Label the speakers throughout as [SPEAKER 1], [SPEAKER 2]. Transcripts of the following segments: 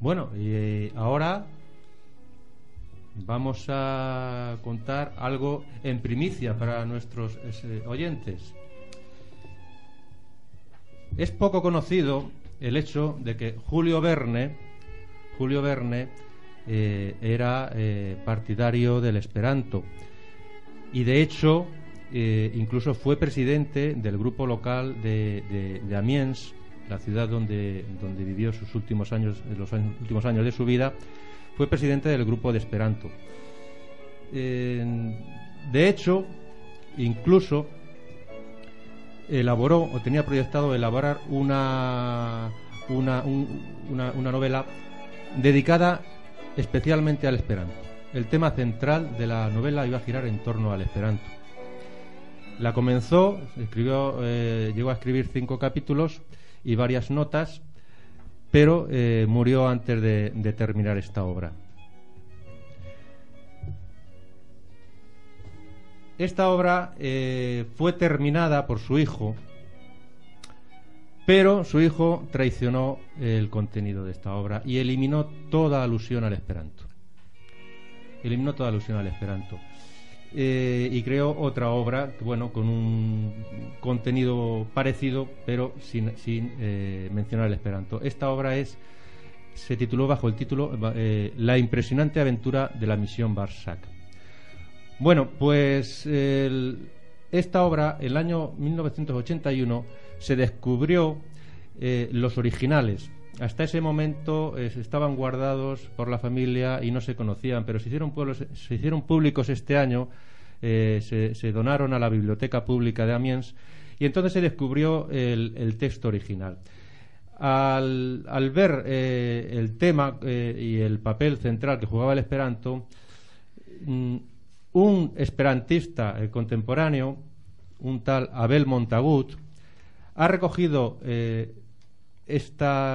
[SPEAKER 1] Bueno, y eh, ahora vamos a contar algo en primicia para nuestros eh, oyentes. Es poco conocido el hecho de que Julio Verne, Julio Verne eh, era partidario del Esperanto y de hecho incluso fue presidente del grupo local de, de Amiens la ciudad donde, donde vivió sus últimos años, los últimos años de su vida, fue presidente del grupo de Esperanto. de hecho, incluso elaboró o tenía proyectado elaborar una, una, una novela dedicada especialmente al Esperanto. El tema central de la novela iba a girar en torno al Esperanto. La comenzó, escribió, eh, llegó a escribir cinco capítulos y varias notas, pero eh, murió antes de, terminar esta obra. Esta obra eh, fue terminada por su hijo, pero su hijo traicionó el contenido de esta obra y eliminó toda alusión al Esperanto. Eliminó toda alusión al Esperanto. Eh, y creó otra obra, bueno, con un contenido parecido, pero sin, eh, mencionar el Esperanto. Esta obra es se tituló bajo el título eh, La impresionante aventura de la misión Barsac. Bueno, pues esta obra, el año 1981, se descubrió los originales. Hasta ese momento estaban guardados por la familia y no se conocían, pero se hicieron, públicos este año, eh, se, donaron a la Biblioteca Pública de Amiens y entonces se descubrió el, texto original. Al, ver eh, el tema eh, y el papel central que jugaba el Esperanto, mm, un esperantista contemporáneo, un tal Abel Montagut, ha recogido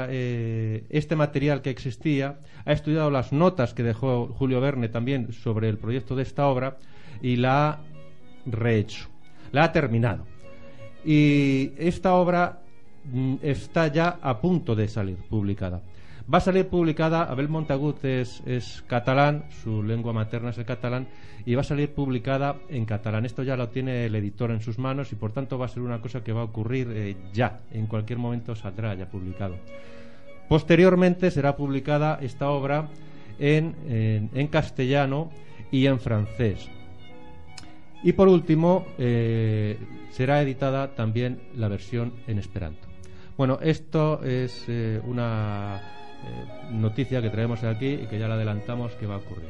[SPEAKER 1] eh, este material que existía, ha estudiado las notas que dejó Julio Verne también sobre el proyecto de esta obra y la ha rehecho, la ha terminado. Y esta obra mm, está ya a punto de salir publicada. Va a salir publicada, Abel Montagut es, catalán, su lengua materna es el catalán, y va a salir publicada en catalán. Esto ya lo tiene el editor en sus manos y por tanto va a ser una cosa que va a ocurrir eh, ya, en cualquier momento saldrá ya publicado. Posteriormente será publicada esta obra en, castellano y en francés. Y por último, eh, será editada también la versión en esperanto. Bueno, esto es eh, una eh, noticia que traemos aquí y que ya la adelantamos que va a ocurrir.